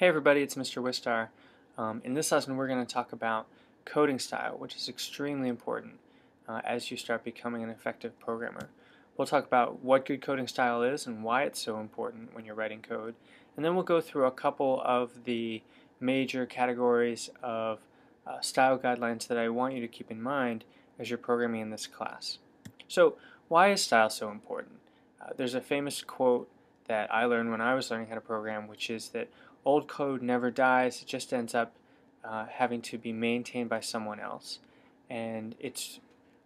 Hey everybody, it's Mr. Wistar. Um, in this lesson we're going to talk about coding style, which is extremely important uh, as you start becoming an effective programmer. We'll talk about what good coding style is and why it's so important when you're writing code, and then we'll go through a couple of the major categories of uh, style guidelines that I want you to keep in mind as you're programming in this class. So why is style so important? Uh, there's a famous quote that I learned when I was learning how to program, which is that old code never dies, it just ends up uh, having to be maintained by someone else. And it's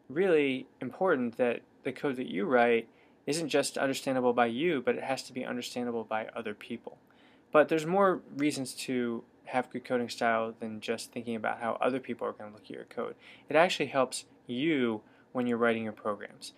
really important that the code that you write isn't just understandable by you, but it has to be understandable by other people. But there's more reasons to have good coding style than just thinking about how other people are going to look at your code. It actually helps you when you're writing your programs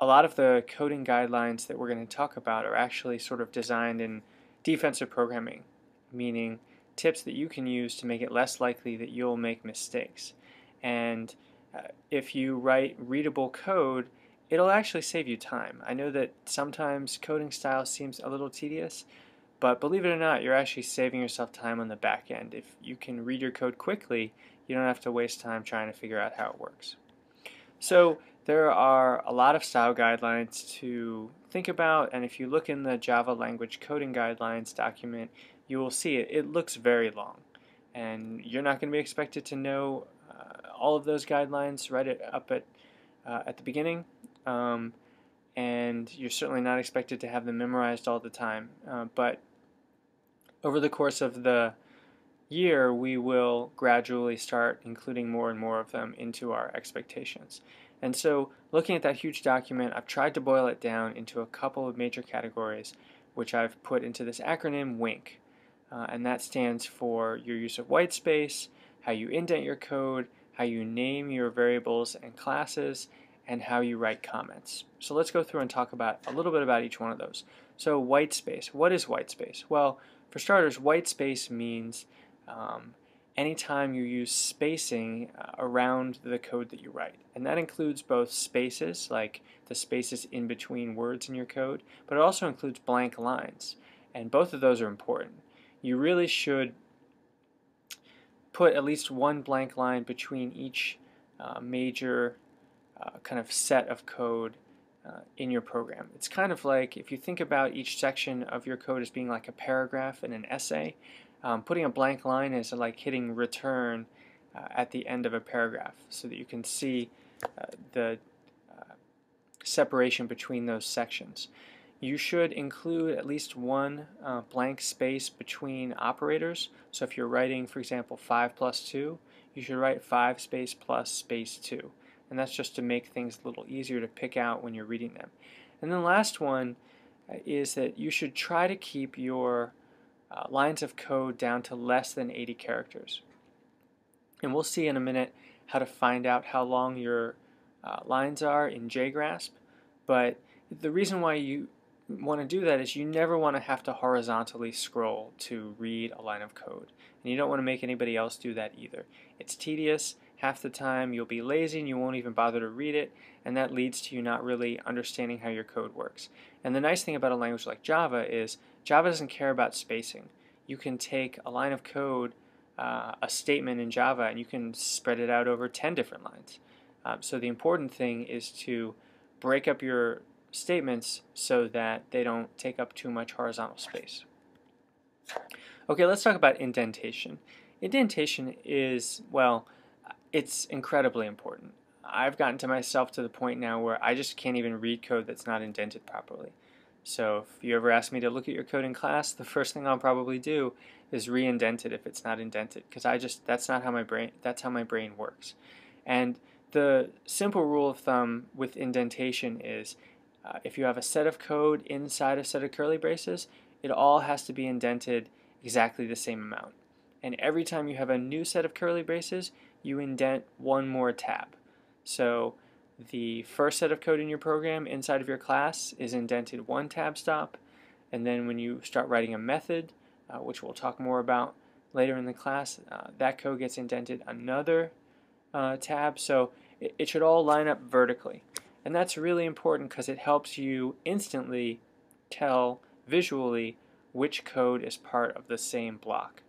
a lot of the coding guidelines that we're going to talk about are actually sort of designed in defensive programming, meaning tips that you can use to make it less likely that you'll make mistakes. And uh, if you write readable code, it'll actually save you time. I know that sometimes coding style seems a little tedious, but believe it or not, you're actually saving yourself time on the back end. If you can read your code quickly, you don't have to waste time trying to figure out how it works. So there are a lot of style guidelines to think about, and if you look in the Java language coding guidelines document, you will see it. It looks very long, and you're not going to be expected to know uh, all of those guidelines right at, up at uh, at the beginning, um, and you're certainly not expected to have them memorized all the time. Uh, but over the course of the year, we will gradually start including more and more of them into our expectations. And so looking at that huge document, I've tried to boil it down into a couple of major categories, which I've put into this acronym WINK. Uh, and that stands for your use of white space, how you indent your code, how you name your variables and classes, and how you write comments. So let's go through and talk about a little bit about each one of those. So white space, what is white space? Well, for starters, white space means um, anytime you use spacing uh, around the code that you write. And that includes both spaces, like the spaces in between words in your code, but it also includes blank lines. And both of those are important. You really should put at least one blank line between each uh, major uh, kind of set of code uh, in your program. It's kind of like if you think about each section of your code as being like a paragraph in an essay, um, putting a blank line is like hitting return uh, at the end of a paragraph so that you can see uh, the uh, separation between those sections. You should include at least one uh, blank space between operators. So if you're writing, for example, 5 plus 2, you should write 5 space plus space 2. And that's just to make things a little easier to pick out when you're reading them. And the last one uh, is that you should try to keep your uh, lines of code down to less than 80 characters. And we'll see in a minute how to find out how long your uh, lines are in JGrasp. But the reason why you want to do that is you never want to have to horizontally scroll to read a line of code. And you don't want to make anybody else do that either. It's tedious. Half the time you'll be lazy and you won't even bother to read it, and that leads to you not really understanding how your code works. And the nice thing about a language like Java is Java doesn't care about spacing. You can take a line of code, uh, a statement in Java, and you can spread it out over 10 different lines. Um, so the important thing is to break up your statements so that they don't take up too much horizontal space. Okay, let's talk about indentation. Indentation is, well, it's incredibly important. I've gotten to myself to the point now where I just can't even read code that's not indented properly. So if you ever ask me to look at your code in class, the first thing I'll probably do is re-indent it if it's not indented because I just that's not how my brain that's how my brain works. And the simple rule of thumb with indentation is uh, if you have a set of code inside a set of curly braces, it all has to be indented exactly the same amount. And every time you have a new set of curly braces, you indent one more tab. So the first set of code in your program inside of your class is indented one tab stop, and then when you start writing a method, uh, which we'll talk more about later in the class, uh, that code gets indented another uh, tab. So it, it should all line up vertically. And that's really important because it helps you instantly tell visually which code is part of the same block.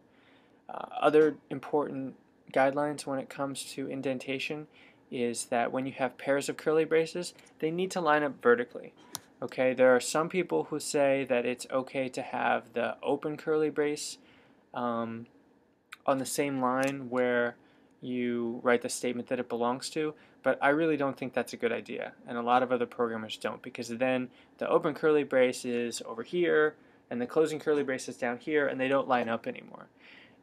Uh, other important guidelines when it comes to indentation is that when you have pairs of curly braces, they need to line up vertically. Okay, there are some people who say that it's okay to have the open curly brace um, on the same line where you write the statement that it belongs to, but I really don't think that's a good idea, and a lot of other programmers don't, because then the open curly brace is over here, and the closing curly brace is down here, and they don't line up anymore.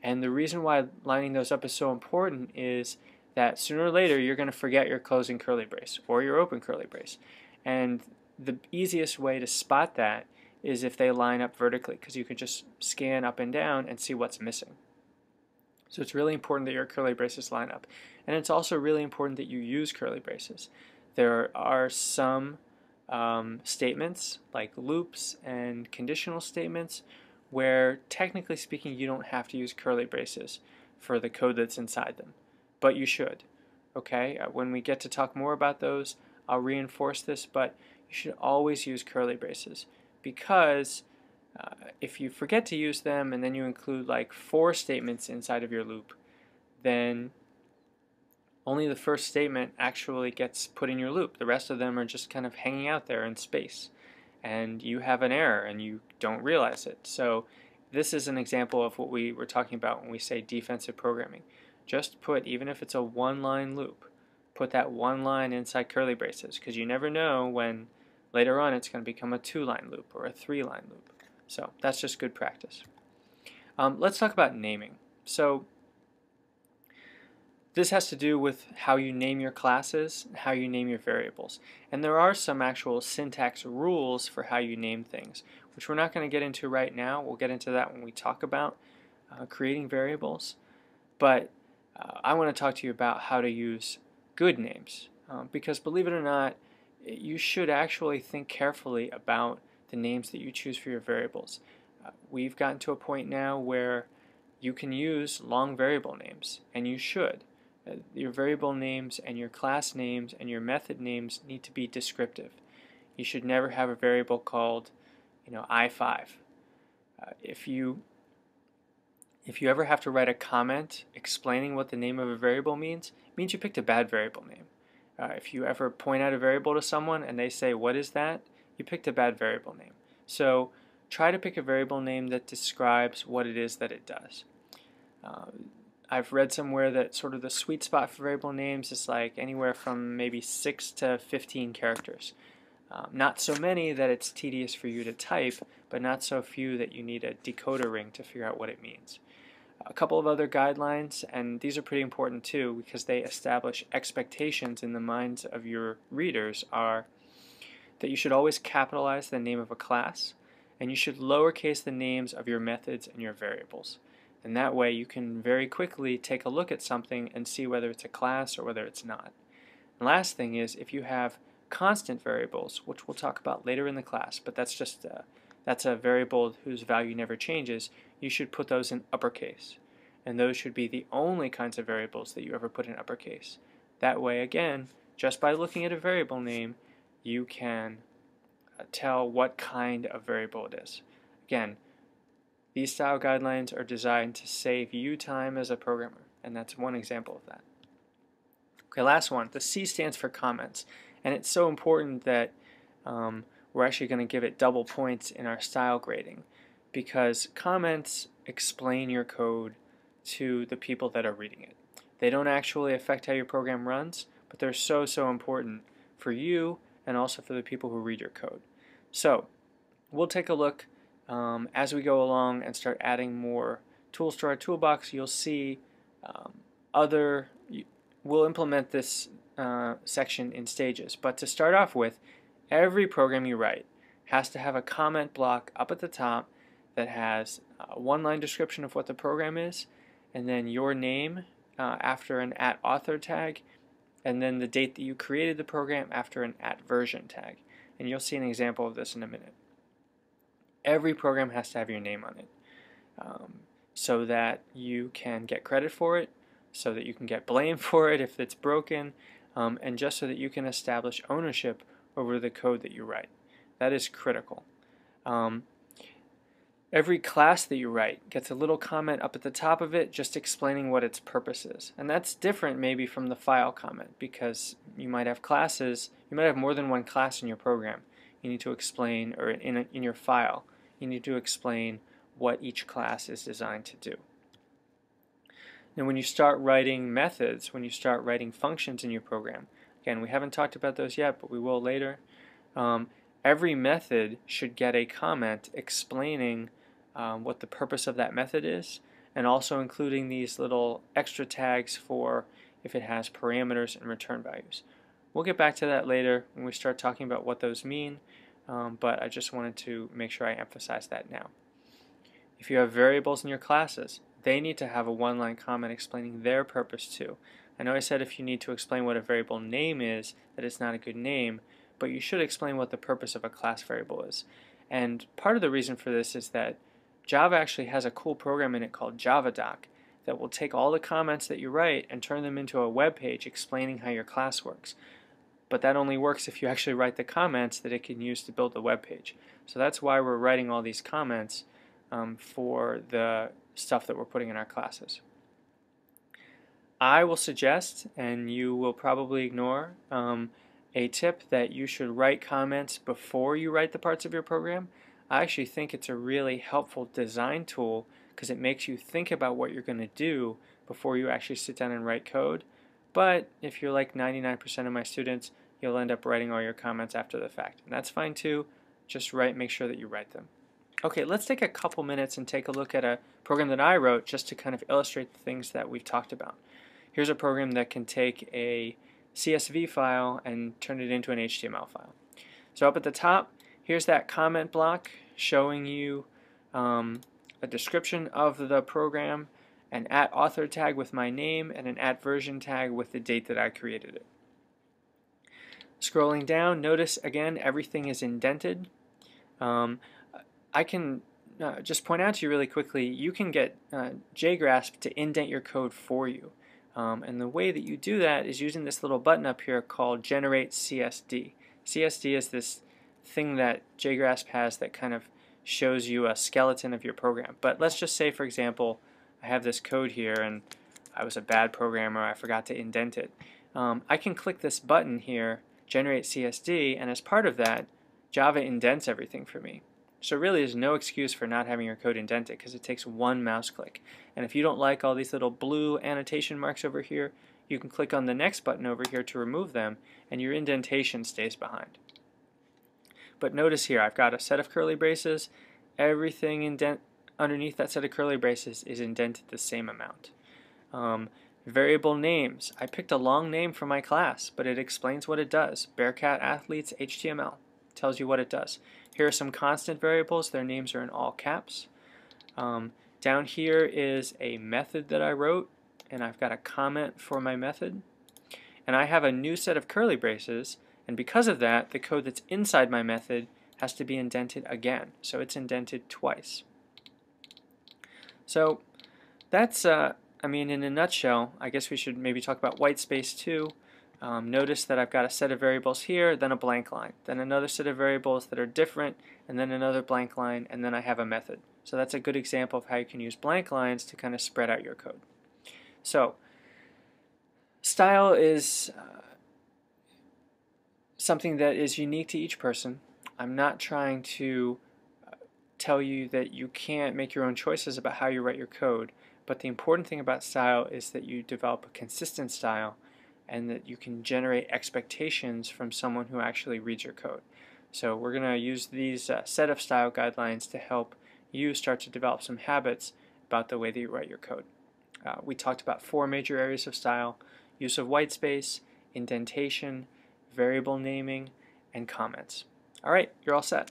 And the reason why lining those up is so important is that sooner or later you're going to forget your closing curly brace or your open curly brace. And the easiest way to spot that is if they line up vertically, because you can just scan up and down and see what's missing. So it's really important that your curly braces line up. And it's also really important that you use curly braces. There are some um, statements, like loops and conditional statements, where technically speaking you don't have to use curly braces for the code that's inside them. But you should. Okay, uh, when we get to talk more about those, I'll reinforce this, but you should always use curly braces because uh, if you forget to use them and then you include like four statements inside of your loop, then only the first statement actually gets put in your loop. The rest of them are just kind of hanging out there in space. And you have an error and you don't realize it. So this is an example of what we were talking about when we say defensive programming. Just put, even if it's a one-line loop, put that one line inside curly braces because you never know when later on it's going to become a two-line loop or a three-line loop. So that's just good practice. Um, let's talk about naming. So this has to do with how you name your classes, how you name your variables. And there are some actual syntax rules for how you name things, which we're not going to get into right now. We'll get into that when we talk about uh, creating variables. But uh, I want to talk to you about how to use good names. Um, because believe it or not, you should actually think carefully about the names that you choose for your variables. Uh, we've gotten to a point now where you can use long variable names, and you should. Uh, your variable names and your class names and your method names need to be descriptive. You should never have a variable called, you know, i5. Uh, if you if you ever have to write a comment explaining what the name of a variable means, it means you picked a bad variable name. Uh, if you ever point out a variable to someone and they say, what is that? You picked a bad variable name. So try to pick a variable name that describes what it is that it does. Uh, I've read somewhere that sort of the sweet spot for variable names is like anywhere from maybe 6 to 15 characters. Um, not so many that it's tedious for you to type, but not so few that you need a decoder ring to figure out what it means. A couple of other guidelines, and these are pretty important too because they establish expectations in the minds of your readers, are that you should always capitalize the name of a class, and you should lowercase the names of your methods and your variables. And that way you can very quickly take a look at something and see whether it's a class or whether it's not. And last thing is if you have constant variables, which we'll talk about later in the class, but that's just a, that's a variable whose value never changes, you should put those in uppercase. And those should be the only kinds of variables that you ever put in uppercase. That way, again, just by looking at a variable name, you can uh, tell what kind of variable it is. Again, these style guidelines are designed to save you time as a programmer, and that's one example of that. Okay, last one. The C stands for comments, and it's so important that um, we're actually going to give it double points in our style grading because comments explain your code to the people that are reading it. They don't actually affect how your program runs, but they're so, so important for you and also for the people who read your code. So we'll take a look um, as we go along and start adding more tools to our toolbox. You'll see um, other, we'll implement this uh, section in stages. But to start off with, every program you write has to have a comment block up at the top that has a one-line description of what the program is, and then your name uh, after an at author tag, and then the date that you created the program after an at version tag. And you'll see an example of this in a minute. Every program has to have your name on it um, so that you can get credit for it, so that you can get blamed for it if it's broken, um, and just so that you can establish ownership over the code that you write. That is critical. Um, Every class that you write gets a little comment up at the top of it just explaining what its purpose is. And that's different maybe from the file comment because you might have classes, you might have more than one class in your program. You need to explain, or in, a, in your file, you need to explain what each class is designed to do. Now when you start writing methods, when you start writing functions in your program, again we haven't talked about those yet but we will later, um, every method should get a comment explaining um, what the purpose of that method is and also including these little extra tags for if it has parameters and return values. We'll get back to that later when we start talking about what those mean, um, but I just wanted to make sure I emphasize that now. If you have variables in your classes, they need to have a one-line comment explaining their purpose too. I know I said if you need to explain what a variable name is, that it's not a good name, but you should explain what the purpose of a class variable is. And part of the reason for this is that Java actually has a cool program in it called JavaDoc that will take all the comments that you write and turn them into a web page explaining how your class works. But that only works if you actually write the comments that it can use to build the web page. So that's why we're writing all these comments um, for the stuff that we're putting in our classes. I will suggest, and you will probably ignore, um, a tip that you should write comments before you write the parts of your program. I actually think it's a really helpful design tool because it makes you think about what you're going to do before you actually sit down and write code. But if you're like 99% of my students, you'll end up writing all your comments after the fact. And that's fine too. Just write, make sure that you write them. Okay, let's take a couple minutes and take a look at a program that I wrote just to kind of illustrate the things that we've talked about. Here's a program that can take a CSV file and turn it into an HTML file. So up at the top, here's that comment block showing you um, a description of the program, an at author tag with my name, and an at version tag with the date that I created it. Scrolling down, notice again everything is indented. Um, I can uh, just point out to you really quickly, you can get uh, JGrasp to indent your code for you. Um, and the way that you do that is using this little button up here called Generate CSD. CSD is this thing that JGrasp has that kind of shows you a skeleton of your program. But let's just say, for example, I have this code here and I was a bad programmer, I forgot to indent it. Um, I can click this button here, Generate CSD, and as part of that, Java indents everything for me. So really there's no excuse for not having your code indented because it takes one mouse click. And if you don't like all these little blue annotation marks over here, you can click on the next button over here to remove them and your indentation stays behind. But notice here I've got a set of curly braces. Everything indent underneath that set of curly braces is indented the same amount. Um, variable names. I picked a long name for my class, but it explains what it does. Bearcat Athletes HTML tells you what it does. Here are some constant variables. Their names are in all caps. Um, down here is a method that I wrote, and I've got a comment for my method. And I have a new set of curly braces, and because of that, the code that's inside my method has to be indented again. So it's indented twice. So that's, uh, I mean, in a nutshell, I guess we should maybe talk about white space too. Um, notice that I've got a set of variables here, then a blank line, then another set of variables that are different, and then another blank line, and then I have a method. So that's a good example of how you can use blank lines to kind of spread out your code. So style is uh, something that is unique to each person. I'm not trying to uh, tell you that you can't make your own choices about how you write your code, but the important thing about style is that you develop a consistent style and that you can generate expectations from someone who actually reads your code. So we're going to use these uh, set of style guidelines to help you start to develop some habits about the way that you write your code. Uh, we talked about four major areas of style, use of white space, indentation, variable naming, and comments. All right, you're all set.